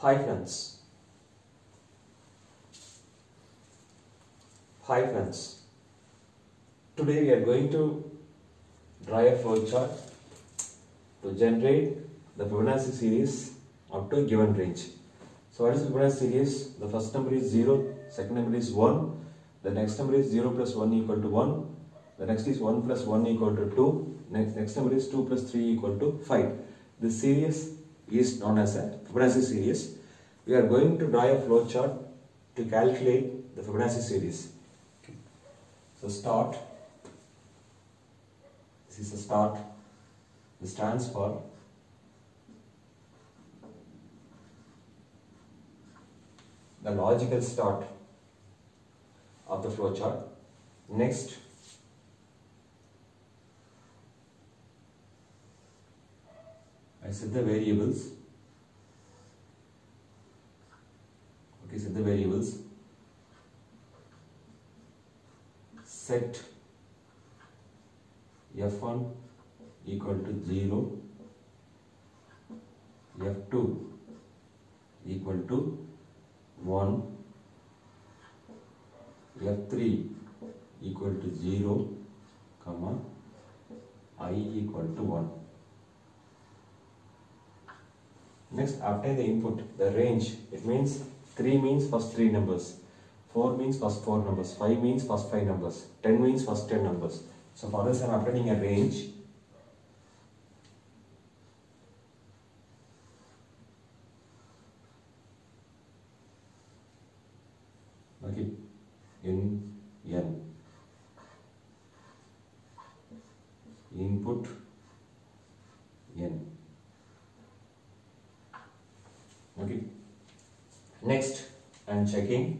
Hi friends. Hi friends. Today we are going to draw a flowchart to generate the Fibonacci series up to a given range. So what is Fibonacci series? The first number is 0, second number is 1, the next number is 0 plus 1 equal to 1, the next is 1 plus 1 equal to 2, next, next number is 2 plus 3 equal to 5. This series is known as a Fibonacci series. We are going to draw a flowchart to calculate the Fibonacci series. So start. This is the start. This stands for the logical start of the flowchart. Next, I set the variables. Okay, set the variables. Set f1 equal to 0, f2 equal to 1, f3 equal to 0, comma, i equal to 1. Next, obtain the input, the range. It means 3 means first 3 numbers, 4 means first 4 numbers, 5 means first 5 numbers, 10 means first 10 numbers. So for this I am obtaining a range. Okay, in n. Input n. Okay. Next, am checking.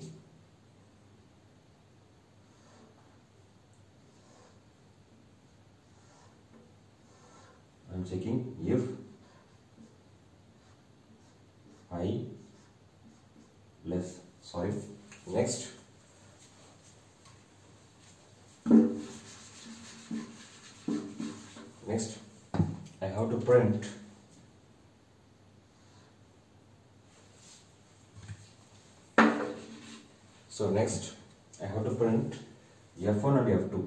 I am checking if I less sorry. Next. Next I have to print so next I have to print F1 and F2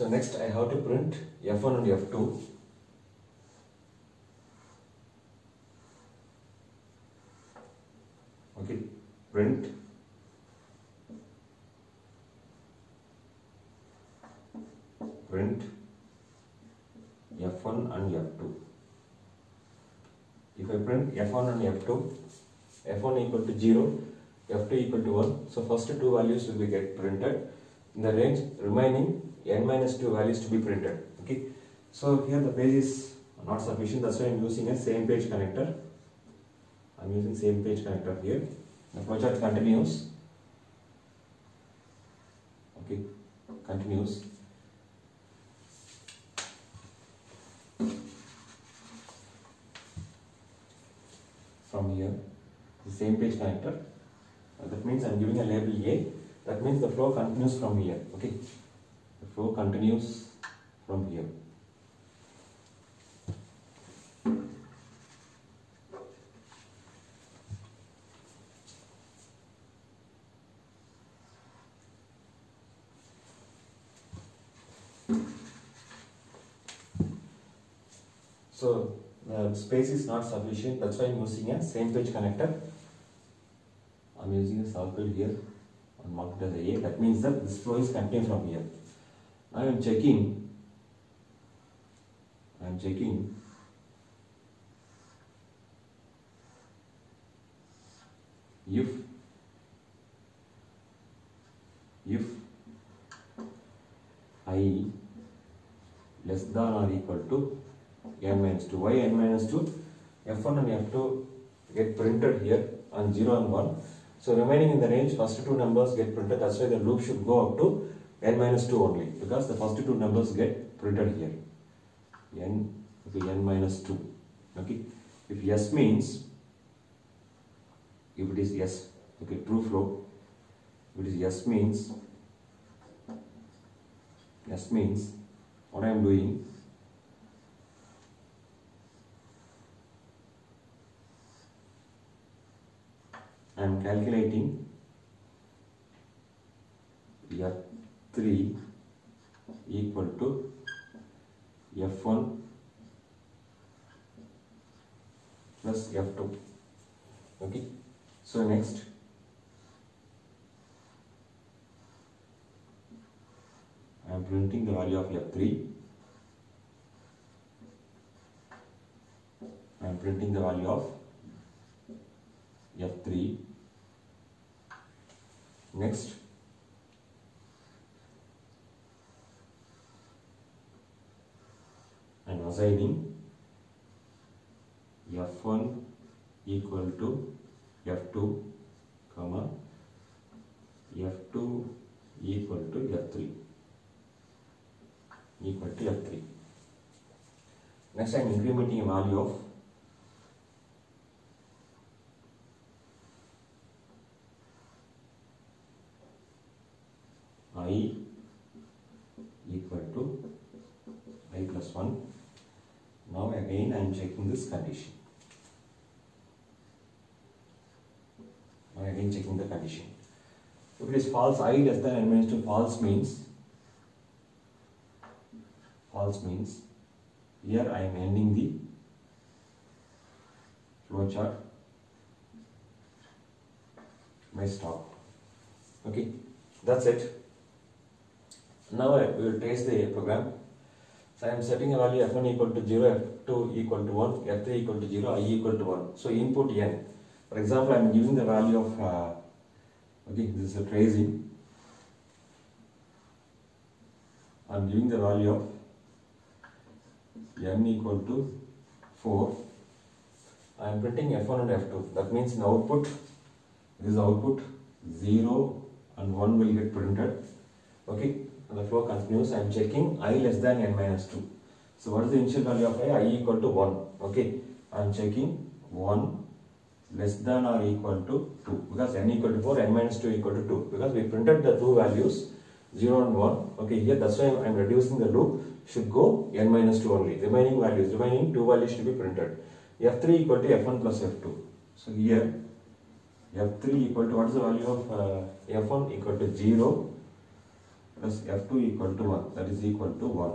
So next I have to print F1 and F2. Okay, print print F1 and F2. If I print F1 and F2, F1 equal to 0, F2 equal to 1. So first two values will be get printed. The range remaining n minus 2 values to be printed. Okay. So here the page is not sufficient. That's why I'm using a same page connector. I'm using same page connector here. The flowchart continues. Okay, continues. From here, the same page connector. That means I'm giving a label A. That means the flow continues from here. Okay, the flow continues from here. So the space is not sufficient. That's why I'm using a same page connector. I'm using a circle here marked as A. That means that this flow is continuing from here. Now I'm checking. I'm checking. If if i less than or equal to n minus 2. Why n minus 2? f1 and f2 get printed here on 0 and 1. So remaining in the range, first two numbers get printed. That's why the loop should go up to n minus 2 only because the first two numbers get printed here. n, okay, n minus 2. Okay. If yes means, if it is yes, okay, true flow, if it is yes means, yes means, what I am doing, I am calculating F3 equal to F1 plus F2. Okay. So next I am printing the value of F3. I am printing the value of F3 Next, am assigning F1 equal to F2, comma F2 equal to F3 equal to F3. Next, I am incrementing a value of i equal to i plus 1. Now again I am checking this condition. Now again checking the condition. If it is false, i less than n minus 2 false means false means here I am ending the flow chart my stop. Okay, that's it. Now we will trace the program. So I am setting a value f1 equal to 0, f2 equal to 1, f3 equal to 0, i equal to 1. So input n. For example, I am giving the value of, uh, okay, this is a tracing. I am giving the value of n equal to 4. I am printing f1 and f2. That means in output, this output 0 and 1 will get printed. Okay, and the flow continues. I am checking i less than n minus 2. So what is the initial value of i? i equal to 1. Okay, I am checking 1 less than or equal to 2 because n equal to 4, n minus 2 equal to 2 because we printed the two values 0 and 1. Okay, here that's why I am reducing the loop should go n minus 2 only. Remaining values, remaining two values should be printed. f3 equal to f1 plus f2. So here f3 equal to what is the value of uh, f1 equal to 0 plus f2 equal to 1 that is equal to 1.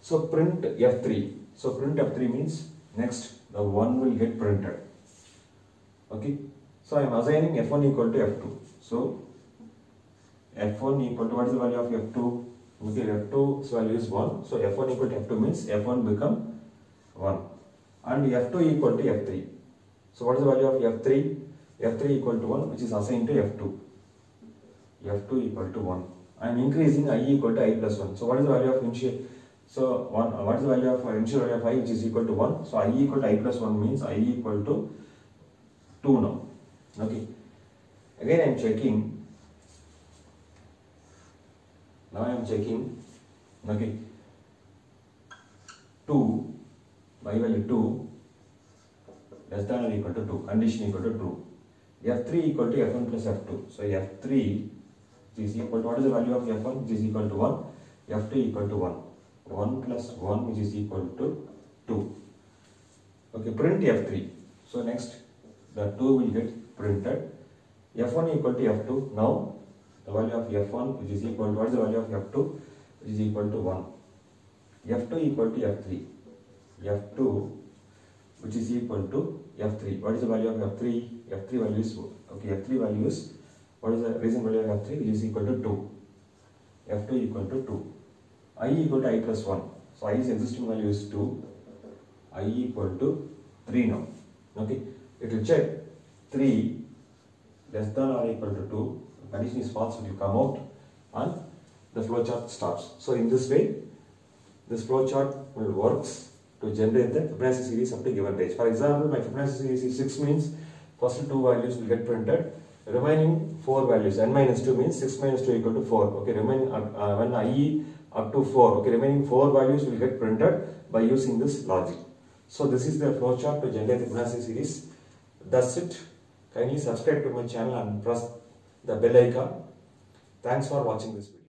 So print f3. So print f3 means next the 1 will get printed. Okay. So I am assigning f1 equal to f2. So f1 equal to what is the value of f2? Okay, f2's value is 1. So f1 equal to f2 means f1 become 1 and f2 equal to f3. So what is the value of f3? f3 equal to 1 which is assigned to f2. f2 equal to 1. I am increasing i equal to i plus 1. So what is the value of initial? So one, uh, what is the value of uh, initial value of i which is equal to 1? So i equal to i plus 1 means i equal to 2 now. Okay. Again I am checking. Now I am checking. Okay. 2 y value 2 less than or equal to 2. Condition equal to true. f3 equal to f1 plus f2. So f3 is equal to what is the value of f1 which is equal to 1 f2 equal to 1 1 plus 1 which is equal to 2 okay print f3 so next the 2 will get printed. F1 equal to f2 now the value of f1 which is equal to what is the value of f2 which is equal to 1 f2 equal to f3 f2 which is equal to f3 what is the value of f3 f3 value is okay f3 value is what is the reason value of f3 which is equal to 2 f2 equal to 2 i equal to i plus 1 so i's existing value is 2 i equal to 3 now. Okay? It will check 3 less than or equal to 2 the condition is false. It will come out and the flow chart stops. So in this way this flow chart will works to generate the Fibonacci series up to given range. For example, my Fibonacci series is 6 means First two values will get printed. Remaining four values, n minus 2 means 6 minus 2 equal to 4. Okay, remain uh, uh, when i up to 4. Okay, remaining four values will get printed by using this logic. So this is the flowchart to generate the Fibonacci series. That's it. Kindly subscribe to my channel and press the bell icon. Thanks for watching this video.